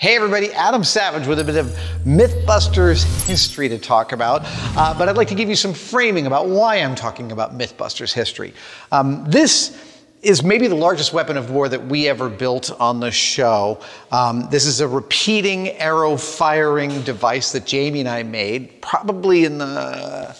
Hey everybody, Adam Savage with a bit of Mythbusters history to talk about. Uh, but I'd like to give you some framing about why I'm talking about Mythbusters history. Um, this is maybe the largest weapon of war that we ever built on the show. Um, this is a repeating arrow firing device that Jamie and I made, probably in the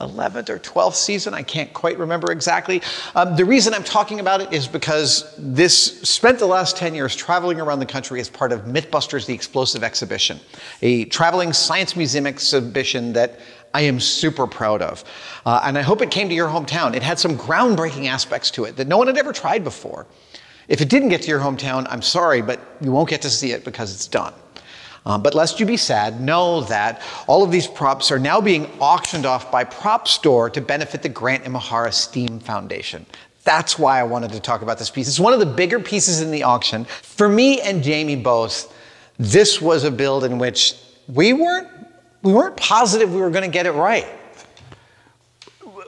11th or 12th season. I can't quite remember exactly. Um, the reason I'm talking about it is because this spent the last 10 years traveling around the country as part of Mythbusters The Explosive Exhibition, a traveling science museum exhibition that I am super proud of. Uh, and I hope it came to your hometown. It had some groundbreaking aspects to it that no one had ever tried before. If it didn't get to your hometown, I'm sorry, but you won't get to see it because it's done. Um, but lest you be sad, know that all of these props are now being auctioned off by Prop Store to benefit the Grant Imahara STEAM Foundation. That's why I wanted to talk about this piece. It's one of the bigger pieces in the auction. For me and Jamie both, this was a build in which we weren't, we weren't positive we were going to get it right.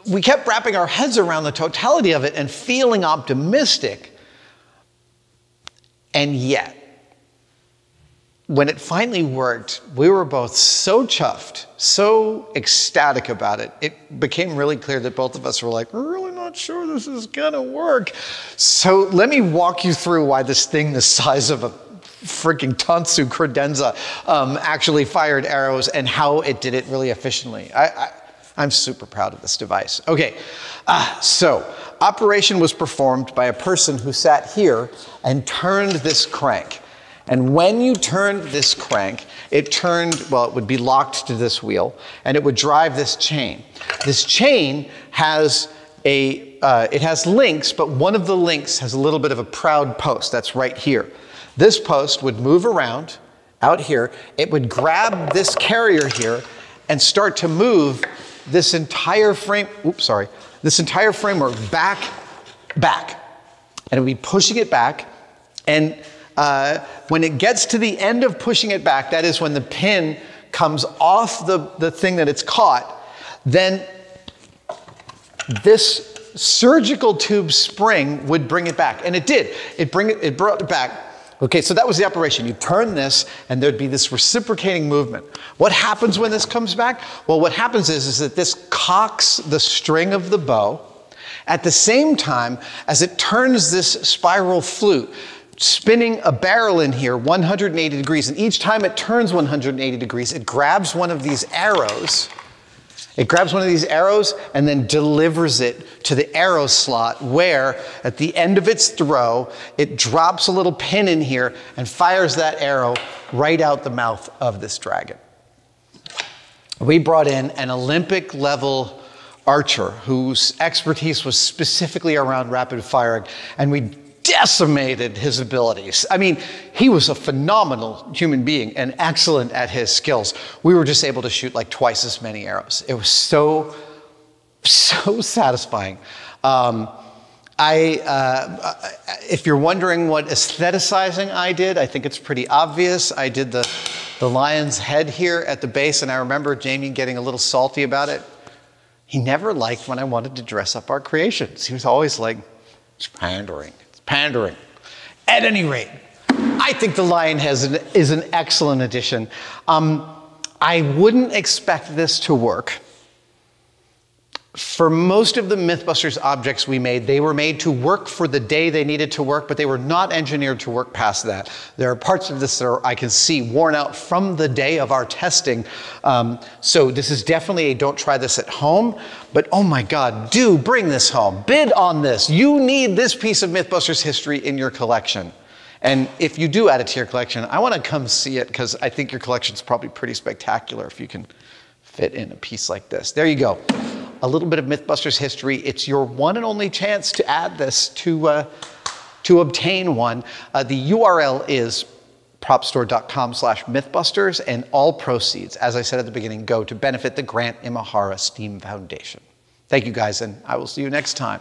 We kept wrapping our heads around the totality of it and feeling optimistic. And yet, when it finally worked, we were both so chuffed, so ecstatic about it. It became really clear that both of us were like, we're really not sure this is gonna work. So let me walk you through why this thing the size of a freaking Tansu credenza um, actually fired arrows and how it did it really efficiently. I, I, am super proud of this device. Okay, uh, so operation was performed by a person who sat here and turned this crank. And when you turned this crank, it turned, well, it would be locked to this wheel, and it would drive this chain. This chain has a, uh, it has links, but one of the links has a little bit of a proud post that's right here. This post would move around out here. It would grab this carrier here and start to move this entire frame, oops, sorry, this entire framework back, back. And it would be pushing it back. And uh, when it gets to the end of pushing it back, that is when the pin comes off the, the thing that it's caught, then this surgical tube spring would bring it back. And it did. It, bring it, it brought it back. Okay, so that was the operation. You turn this, and there'd be this reciprocating movement. What happens when this comes back? Well, what happens is, is that this cocks the string of the bow at the same time as it turns this spiral flute spinning a barrel in here 180 degrees. And each time it turns 180 degrees, it grabs one of these arrows. It grabs one of these arrows and then delivers it to the arrow slot where, at the end of its throw, it drops a little pin in here and fires that arrow right out the mouth of this dragon. We brought in an Olympic level archer whose expertise was specifically around rapid firing, and we decimated his abilities. I mean, he was a phenomenal human being and excellent at his skills. We were just able to shoot like twice as many arrows. It was so, so satisfying. Um, I, uh, if you're wondering what aestheticizing I did, I think it's pretty obvious. I did the, the lion's head here at the base, and I remember Jamie getting a little salty about it. He never liked when I wanted to dress up our creations. He was always like, it's pandering pandering. At any rate, I think the lion has an, is an excellent addition. Um, I wouldn't expect this to work. For most of the Mythbusters objects we made, they were made to work for the day they needed to work, but they were not engineered to work past that. There are parts of this that are, I can see worn out from the day of our testing. Um, so this is definitely a don't try this at home, but oh my God, do bring this home. Bid on this. You need this piece of Mythbusters history in your collection. And if you do add it to your collection, I want to come see it because I think your collection is probably pretty spectacular if you can fit in a piece like this. There you go a little bit of Mythbusters history. It's your one and only chance to add this to, uh, to obtain one. Uh, the URL is propstore.com slash mythbusters and all proceeds, as I said at the beginning, go to benefit the Grant Imahara STEAM Foundation. Thank you guys, and I will see you next time.